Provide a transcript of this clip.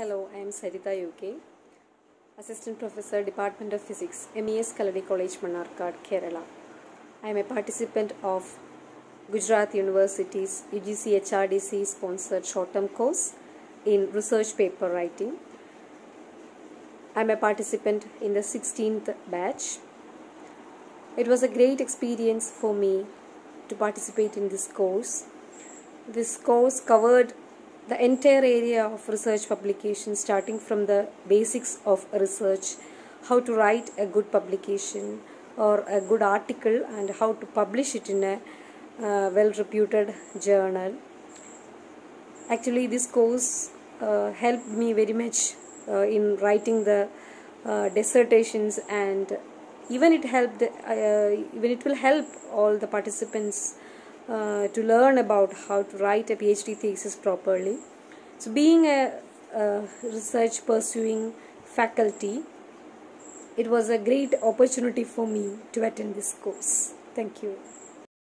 Hello, I am Saritha UK, Assistant Professor, Department of Physics, MES Kalladi College, Mannarkkad, Kerala. I am a participant of Gujarat University's UGC HRDC sponsored short term course in research paper writing. I am a participant in the 16th batch. It was a great experience for me to participate in this course. This course covered the entire area of research publication, starting from the basics of research, how to write a good publication or a good article, and how to publish it in a uh, well reputed journal. Actually, this course uh, helped me very much uh, in writing the uh, dissertations and even it helped uh, even it will help all the participants uh, to learn about how to write a PhD thesis properly. So, being a, a research pursuing faculty, it was a great opportunity for me to attend this course. Thank you.